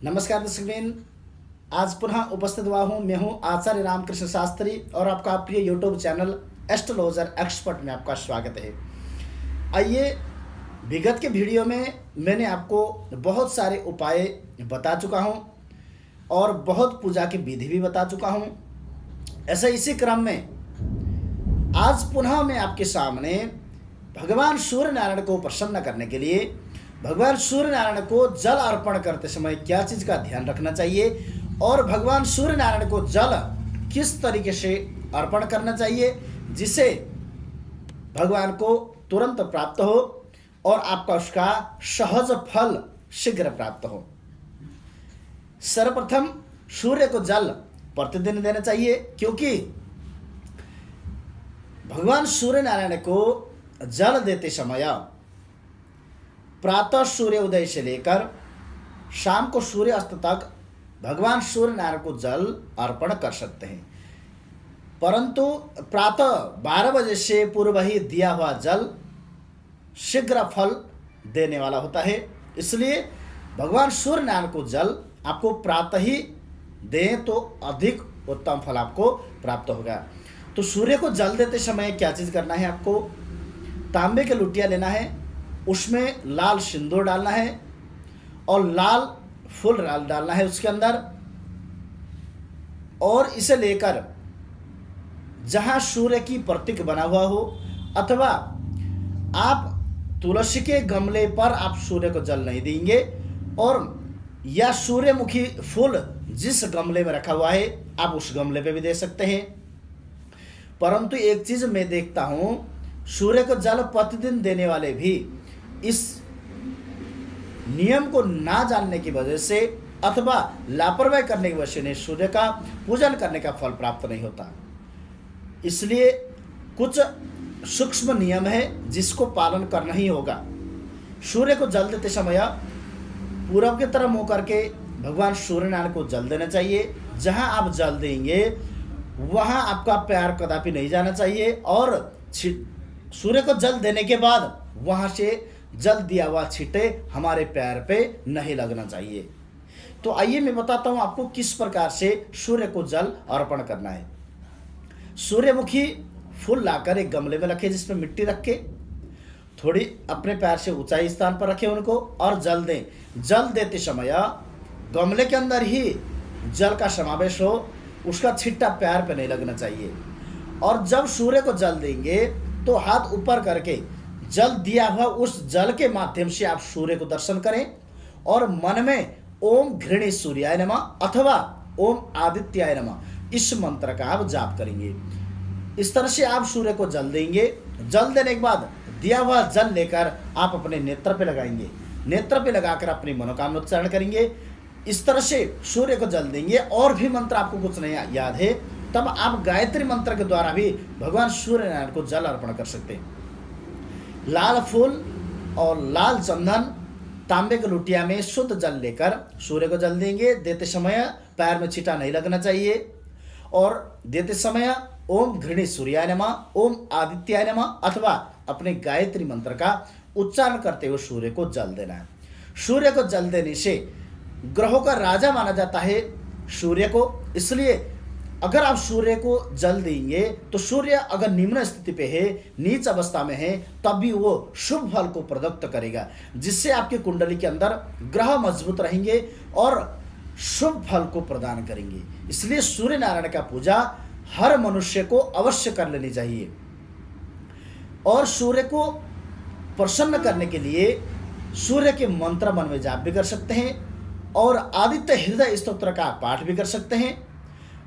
नमस्कार दर्शकबिन आज पुनः उपस्थित हुआ हूँ मैं हूँ आचार्य रामकृष्ण शास्त्री और आपका प्रिय यूट्यूब चैनल एस्ट्रोलॉजर एक्सपर्ट में आपका स्वागत है। आइए, विगत के वीडियो में मैंने आपको बहुत सारे उपाय बता चुका हूँ और बहुत पूजा की विधि भी बता चुका हूँ। ऐसे इसी क्रम में आज पुनः मैं आपके सामने भगवान सूर्य नारायण को प्रसन्न करने के लिए भगवान सूर्य नारायण को जल अर्पण करते समय क्या चीज़ का ध्यान रखना चाहिए? और भगवान सूर्य नारायण को जल किस तरीके से अर्पण करना चाहिए? जिसे भगवान को तुरंत प्राप्त हो और आपका उसका सहज फल शीघ्र प्राप्त हो। सर्वप्रथम सूर्य को जल प्रतिदिन देना चाहिए, क्योंकि भगवान सूर्य नारायण को जल देते समय प्रातः सूर्य उदय से लेकर शाम को सूर्य अस्त तक भगवान सूर्य नारायण को जल अर्पण कर सकते हैं। परंतु प्रातः बारह बजे से पूर्व ही दिया हुआ जल शीघ्र फल देने वाला होता है। इसलिए भगवान सूर्य नारायण को जल आपको प्रातः ही दें तो अधिक उत्तम फल आपको प्राप्त होगा। तो सूर्य को जल देते समय क्या चीज़ करना है आपको? तांबे के लुटिया लेना है। उसमें लाल सिंदूर डालना है और लाल फूल डालना है उसके अंदर। और इसे लेकर जहाँ सूर्य की प्रतीक बना हुआ हो, अथवा आप तुलसी के गमले पर आप सूर्य को जल नहीं देंगे, और या सूर्यमुखी फूल जिस गमले में रखा हुआ है, आप उस गमले पे भी दे सकते हैं। परंतु एक चीज़ मैं देखता हूँ, सूर्य को जल प्रतिदिन देने वाले भी इस नियम को ना जानने की वजह से अथवा लापरवाही करने की वजह से सूर्य का पूजन करने का फल प्राप्त नहीं होता। इसलिए कुछ सूक्ष्म नियम है जिसको पालन करना ही होगा। सूर्य को जल देते समय पूरब की तरफ़ मुँह करके भगवान सूर्य नारायण को जल देना चाहिए। जहाँ आप जल देंगे, वहाँ आपका प्यार कदापि नहीं जाना चाहिए और सूर्य को जल देने के बाद वहाँ से जल दिया हुआ छीटे, हमारे पैर पे नहीं लगना चाहिए। तो आइए मैं बताता हूँ आपको किस प्रकार से सूर्य को जल अर्पण करना है। सूर्यमुखी फूल लाकर एक गमले में रखे, जिसमें मिट्टी रख के, थोड़ी अपने पैर से ऊंचाई स्थान पर रखें उनको और जल दें। जल देते समय गमले के अंदर ही जल का समावेश हो, उसका छिट्टा पैर पे नहीं लगना चाहिए। और जब सूर्य को जल देंगे तो हाथ ऊपर करके जल दिया हुआ उस जल के माध्यम से आप सूर्य को दर्शन करें और मन में ओम घृणी सूर्याय नमा अथवा ओम आदित्याय नमा इस मंत्र का आप जाप करेंगे। इस तरह से आप सूर्य को जल देंगे। जल देने के बाद दिया हुआ जल लेकर आप अपने नेत्र पे लगाएँगे। नेत्र पे लगाकर अपनी मनोकामना उच्चारण करेंगे। इस तरह से सूर्य को जल देंगे। और भी मंत्र आपको कुछ नहीं याद है, तब आप गायत्री मंत्र के द्वारा भी भगवान सूर्य नारायण को जल अर्पण कर सकते हैं। लाल फूल और लाल चंदन तांबे के लुटिया में शुद्ध जल लेकर सूर्य को जल देंगे। देते समय पैर में छिटा नहीं लगना चाहिए। और देते समय ओम घृणी सूर्याय नमा, ओम आदित्याय नमा अथवा अपने गायत्री मंत्र का उच्चारण करते हुए सूर्य को जल देना है। सूर्य को जल देने से ग्रहों का राजा माना जाता है। सूर्य को इसलिए अगर आप सूर्य को जल देंगे तो सूर्य अगर निम्न स्थिति पे है, नीच अवस्था में है, तब भी वो शुभ फल को प्रदत्त करेगा, जिससे आपकी कुंडली के अंदर ग्रह मज़बूत रहेंगे और शुभ फल को प्रदान करेंगे। इसलिए सूर्य नारायण का पूजा हर मनुष्य को अवश्य कर लेनी चाहिए। और सूर्य को प्रसन्न करने के लिए सूर्य के मंत्र मन में जाप भी कर सकते हैं और आदित्य हृदय स्त्रोत्र का पाठ भी कर सकते हैं।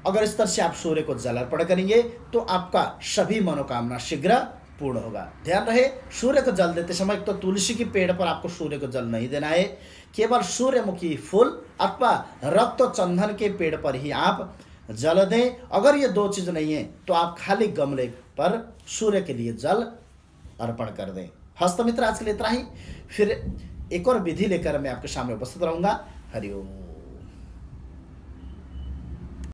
अगर इस तरह से आप सूर्य को जल अर्पण करेंगे तो आपका सभी मनोकामना शीघ्र पूर्ण होगा। ध्यान रहे, सूर्य को जल देते समय तो तुलसी के पेड़ पर आपको सूर्य को जल नहीं देना है। केवल सूर्यमुखी फूल अथवा रक्त चंदन के पेड़ पर ही आप जल दें। अगर ये दो चीज़ नहीं है तो आप खाली गमले पर सूर्य के लिए जल अर्पण कर दें। हस्तमित्र आज के लिए इतना ही। फिर एक और विधि लेकर मैं आपके सामने उपस्थित रहूँगा। हरिओम